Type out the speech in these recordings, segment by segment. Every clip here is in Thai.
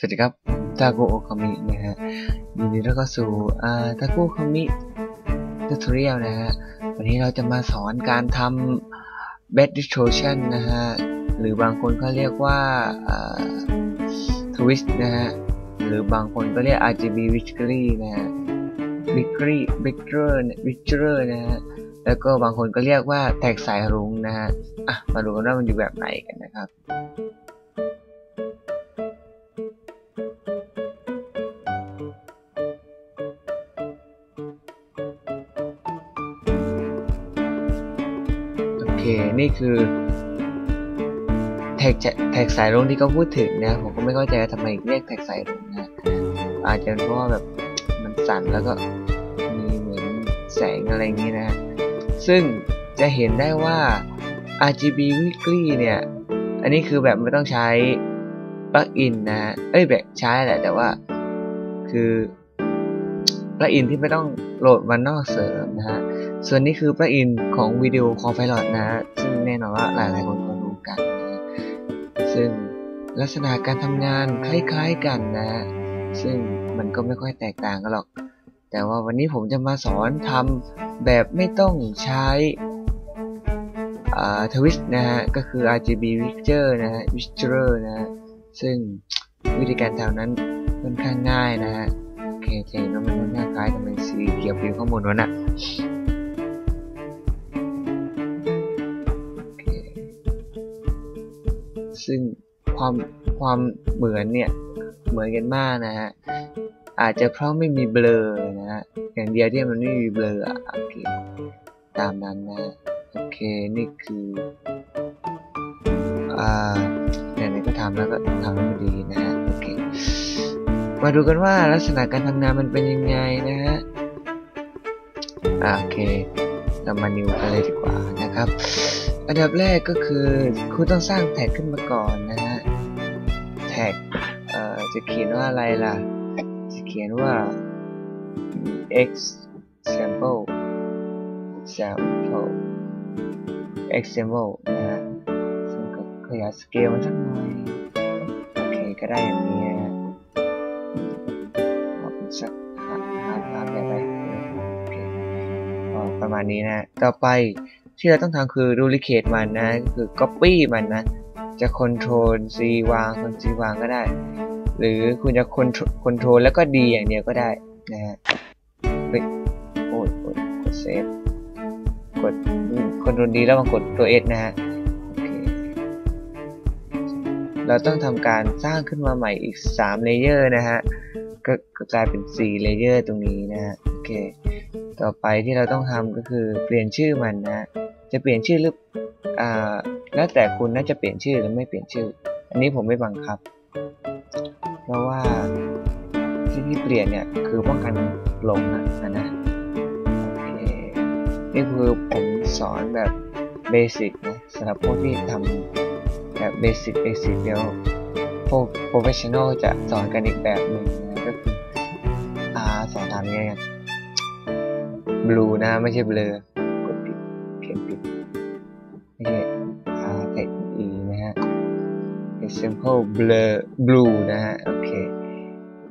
สวัสดีครับทาโกโอคามินะฮะยินดีต้อนรับสู่อ่าทาโกโอคามิ tutorial นะฮะวันนี้เราจะมาสอนการทำ bad distortion นะฮะหรือบางคนเขาเรียกว่าอ่า Twitch นะฮะหรือบางคนก็เรียก RGB Wiggler นะฮะ Victory Victor Victor นะฮะแล้วก็บางคนก็เรียกว่าแท็กสายรุ้งนะฮะอะมาดูกันว่ามันอยู่แบบไหนกันนะครับ นี่คือ text text สายรุ้งที่เขาพูดถึงนะ ผมก็ไม่เข้าใจว่าทำไมเรียกแท็กสายรุ้งนะ อาจจะเพราะว่าแบบมันสั่นแล้วก็มีเหมือนแสงอะไรอย่างนี้นะ ซึ่งจะเห็นได้ว่า RGB Wiggler เนี่ย อันนี้คือแบบไม่ต้องใช้ปลั๊กอินนะ เอ้ยแบบใช้แหละแต่ว่า คือ ปลั๊กอินที่ไม่ต้องโหลดมันนอกเสริมนะฮะ ส่วนนี้คือปลั๊กอินของ Video Copilot นะซึ่งแน่นอนว่าหลายๆคนก็รู้กันนะซึ่งลักษณะการทำงานคล้ายๆกันนะ ซึ่งมันก็ไม่ค่อยแตกต่างกันหรอก แต่ว่าวันนี้ผมจะมาสอนทำแบบไม่ต้องใช้ Twitch นะฮะ ก็คือ RGB Wiggler นะฮะ Wiggler นะฮะ ซึ่งวิธีการทำนั้นค่อนข้างง่ายนะฮะ โอเคจะเห็นว่ามันค่อนข้าคล้ายกับเป็นสีเขียวผิวข้างบนวะน่ะซึ่งความความเหมือนเนี่ยเหมือนกันมากนะฮะอาจจะเพราะไม่มีเบลอนะฮะอย่างเดียวที่มันไม่มีเบลอโอเคตามนั้นนะโอเคนี่คืออ่าไหนๆก็ทำแล้วก็ทำให้มันดีนะฮะ มาดูกันว่าลักษณะการทำงานมันเป็นยังไงนะฮะโอเค เรามานิวกันเลยดีกว่านะครับ อันดับแรกก็คือคุณต้องสร้างแท็กขึ้นมาก่อนนะฮะ แท็กเอ่อจะเขียนว่าอะไรล่ะ จะเขียนว่า x sample sample example นะฮะซึ่งก็ขยายสเกลมันสักหน่อย โอเค ก็ได้อย่างนี้ ประมาณนี้นะต่อไปที่เราต้องทำคือ duplicate มันนะคือ copy มันนะ จะ control C วาง control C วางก็ได้ หรือคุณจะ control control แล้วก็ D อย่างเดียวก็ได้นะฮะเฮ้ยโอ้ยกด save กด Control D แล้วมากดตัว S นะฮะโอเคเราต้องทำการสร้างขึ้นมาใหม่อีก3 layer นะฮะก็ก็กลายเป็น4 layer ตรงนี้นะฮะโอเค ต่อไปที่เราต้องทำก็คือเปลี่ยนชื่อมันนะจะเปลี่ยนชื่อหรืออ่าแล้วแต่คุณน่าจะเปลี่ยนชื่อหรือไม่เปลี่ยนชื่อ อันนี้ผมไม่บังคับ เพราะว่าที่ที่เปลี่ยนเนี่ยคือป้องกันหลงนะนะนี่คือผมสอนแบบ basic นะสำหรับพวกที่ทำแบบ basic basic เดียวพวก professional จะสอนกันอีกแบบหนึ่งนะก็คืออาสอนทำยังไงกัน blue นะไม่ใช่เบลอกดผิดเขียนผิดไม่ใช่ R T E นะฮะ example blur blue นะฮะ โอเค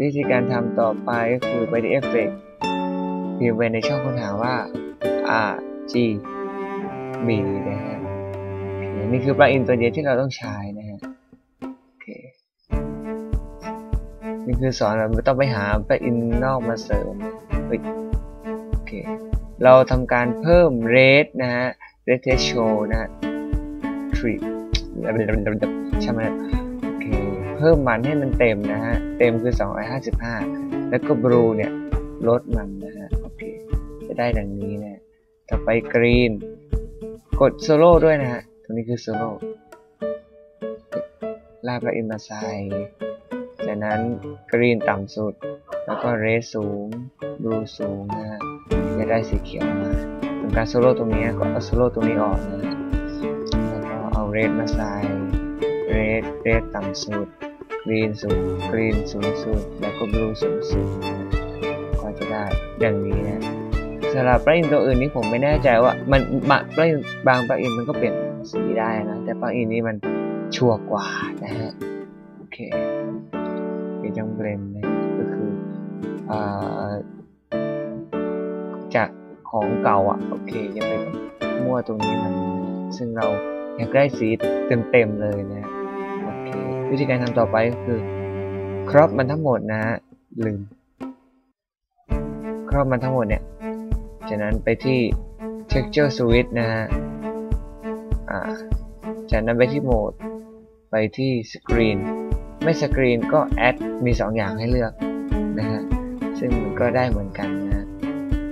วิธีการทำต่อไปก็คือไปที่ effect พิมพ์ไปในช่องค้นหาว่า R G B นะฮะนี่คือปลั๊กอินตัวเดียวที่เราต้องใช้นะฮะ โอเค นี่คือสอนแบบไม่ต้องไปหาปลั๊กอินนอกมาเสริม เราทำการเพิ่ม rate นะฮะ rate threshold นะฮะ tree ใช่ไหมโอเคเพิ่มมันให้มันเต็มนะฮะ เต็มคือ 255 แล้วก็ blue เนี่ย ลดมันนะฮะ โอเค จะได้ดังนี้นะ ต่อไป green กด solo ด้วยนะฮะ ตรงนี้คือ solo ลากปลั๊กอินมาใส่จากนั้น green ต่ำสุด แล้วก็ red สูง blue สูงนะฮะ จะได้สีเขียวมาทำการ solo ตรงนี้ก็เอา solo ตรงนี้ออกนะแล้วก็เอา red มาใส่ red red ต่ำสุด green สูง green สูงสุด แล้วก็ blue สูงสุดก็จะได้อย่างนี้นะสำหรับปลั๊กอินตัวอื่นนี่ผมไม่แน่ใจว่ามันบางปลั๊กอินบางปลั๊กอินมันก็เปลี่ยนสีได้นะแต่ปลั๊กอินนี้มันชัวร์กว่านะฮะโอเคโอเคจังเบรนนะก็คืออ่า ของเก่าอะ โอเคจะไปมั่วตรงนี้มันซึ่งเราอยากได้สีเต็มๆเลยนะโอเควิธีการทำต่อไปก็คือ ครอบมันทั้งหมดนะลืม ครอบมันทั้งหมดเนี่ยจากนั้นไปที่ texture switch นะฮะอ่าจากนั้นไปที่โหมด ไปที่ screen ไม่ screen ก็ add มี 2 อย่างให้เลือกนะฮะ ซึ่งมันก็ได้เหมือนกันนะ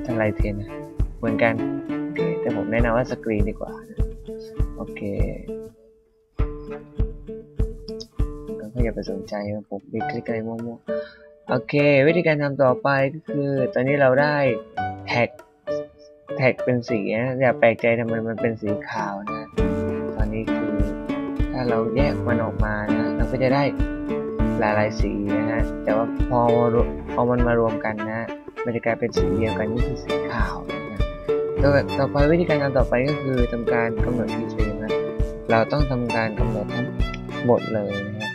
ถ้าไรเทนนะ เหมือนกันโอเคแต่ผมแนะนำว่า screen ดีกว่า โอเคก็อย่าไปสนใจผมไปคลิกอะไรมั่วๆ โอเค วิธีการทำต่อไปก็คือ ตอนนี้เราได้text text เป็นสีนะอย่าแปลกใจทำไมมันเป็นสีขาวนะ ตอนนี้คือ ถ้าเราแยกมันออกมานะเราก็จะได้หลายๆสีนะฮะแต่ว่าพอพอมันมารวมกันนะมันจะกลายเป็นสีเดียวกันนี่คือสีขาว ต่อต่อไปวิธีการทำต่อไปก็คือทำการกำหนด keyframe นะเราต้องทำการกำหนดทั้งหมดเลยนะฮะ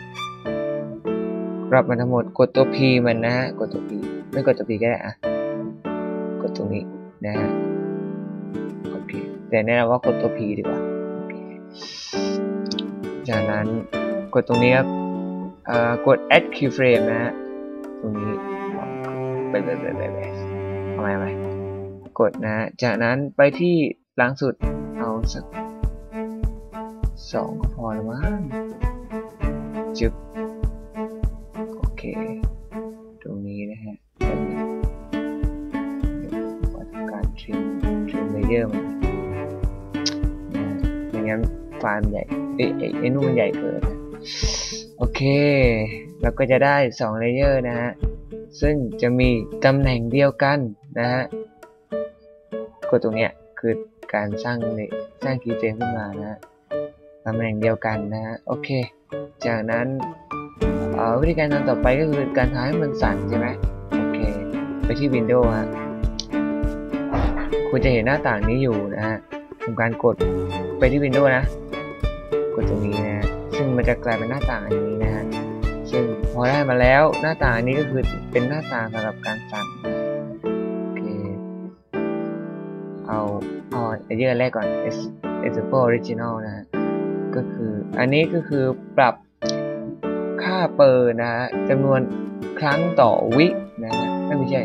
รับมันทั้งหมดกดตัว P มันนะฮะกดตัว P ไม่กดตัว P ก็ได้อะกดตรงนี้นะฮะโอเคแต่แนะนำว่ากดตัว P ดีกว่าจากนั้นกดตรงนี้ครับกด add keyframe นะฮะตรงนี้ไปไปไปไปไปทำไมไหม กดนะ จากนั้นไปที่หลังสุดเอาสักสองพอล้วมั้งจึบโอเค ตรงนี้นะฮะการ trim trim layer มันนะไม่งั้นไฟล์มันใหญ่ เอ้ยไอ้นู่นมันใหญ่เกินโอเค เราก็จะได้2 layer นะฮะ ซึ่งจะมีตำแหน่งเดียวกันนะฮะ กดตรงเนี้ยคือการสร้างสร้างคีย์เฟรมขึ้นมานะฮะตำแหน่งเดียวกันนะฮะโอเค จากนั้นวิธีการทำต่อไปก็คือการทำให้มันสั่นใช่ไหมโอเค ไปที่ Windows ฮะคุณจะเห็นหน้าต่างนี้อยู่นะฮะทำการกดไปที่ Windows นะ กดตรงนี้นะ ซึ่งมันจะกลายเป็นหน้าต่างอันนี้นะฮะซึ่งพอได้มาแล้วหน้าต่างอันนี้ก็คือเป็นหน้าต่างสำหรับการสั่น เอาเอาไอเดียแรกก่อน example original นะ ก็คืออันนี้ก็คือปรับค่าเปอร์นะฮะจำนวนครั้งต่อวินะฮะไม่ใช่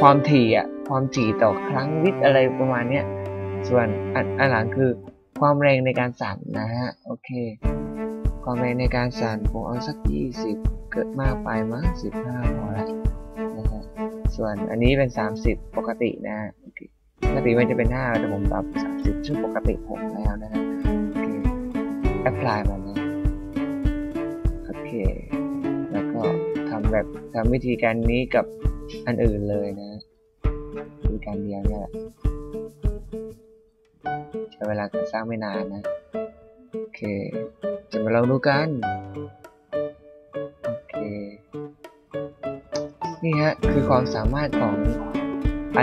ความถี่อะความถี่ต่อครั้งวิอะไรประมาณเนี้ยส่วนอันหลังคือความแรงในการสั่นนะฮะโอเค ความแรงในการสั่นผมเอาสัก20เกิดมากไปมั้ง15พอละนะฮะ ส่วนอันนี้เป็น 30 ปกตินะฮะโอเคปกติมันจะเป็น 5 แต่ผมปรับ 30 ซึ่งปกติผมแล้วนะโอเคแอพพลายมันนะโอเค แล้วก็ทำแบบทำวิธีการนี้กับอันอื่นเลยนะวิธีการเดียวเนี่ยแหละใช้เวลาการสร้างไม่นานนะ โอเค จะมาลองดูกัน นี่ฮะคือความสามารถของ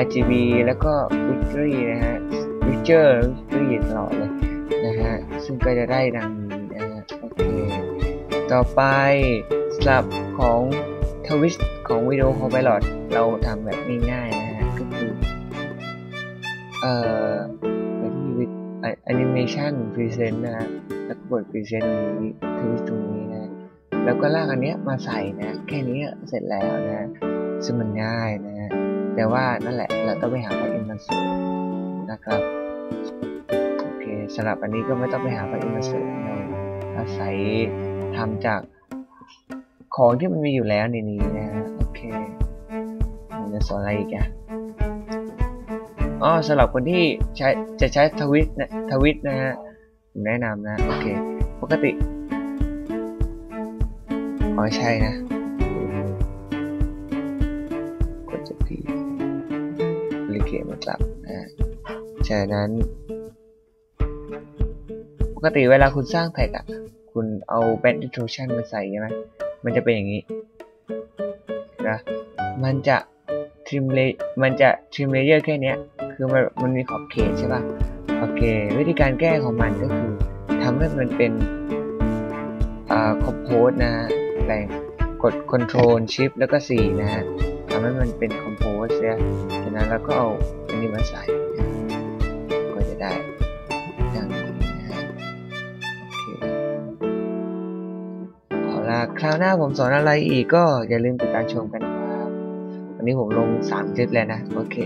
RGB แล้วก็ Victory นะฮะ Witcher Victory ตลอดเลยนะฮะ ซึ่งก็จะได้ดังนี้นะฮะโอเค ต่อไปสลับของทวิสของวิดีโอคอลไพลอตเราทำแบบง่ายๆนะฮะ ก็คือ เอ่อไปที่วิดแอนิเมชันพรีเซนต์นะฮะแล้วก็กดพรีเซนต์ตรงนี้ทวิสตรงนี้นะ แล้วก็ลากอันเนี้ยมาใส่นะ แค่นี้เสร็จแล้วนะ ซึ่งมันง่ายนะฮะแต่ว่านั่นแหละเราต้องไปหาพร์อินมาเสริมนะครับโอเคสำหรับอันนี้ก็ไม่ต้องไปหาพร์อินมาเสริมเราอาศัยทำจากของที่มันมีอยู่แล้วในนี้นะโอเคมันจะสอนอะไรอีกอะอ๋อสำหรับคนที่ใช้จะใช้ทวิตนะทวิตนะฮะผมแนะนำนะ โอเค ปกติอ๋อใช่นะ รีเคมากลับนะจากนั้นปกติเวลาคุณสร้างแท็กอะคุณเอา bad distortion มาใส่ใช่ไหมมันจะเป็นอย่างนี้นะมันจะ trim เลมันจะ trim layer แค่นี้คือมันมันมีขอบเขตใช่ป่ะโอเควิธีการแก้ของมันก็คือทำให้มันเป็นอ่า compose นะแปลงกด Ctrl Shift แล้วก็ 4 นะฮะ ทำให้มันเป็น compose เนี่ยจากนั้นเราก็เอาอันนี้มาใส่ก็จะได้อย่างนี้นะฮะโอเคเอาล่ะคราวหน้าผมสอนอะไรอีกก็อย่าลืมติดตามชมกันนะครับ วันนี้ผมลง 3 คลิปแล้วนะ โอเค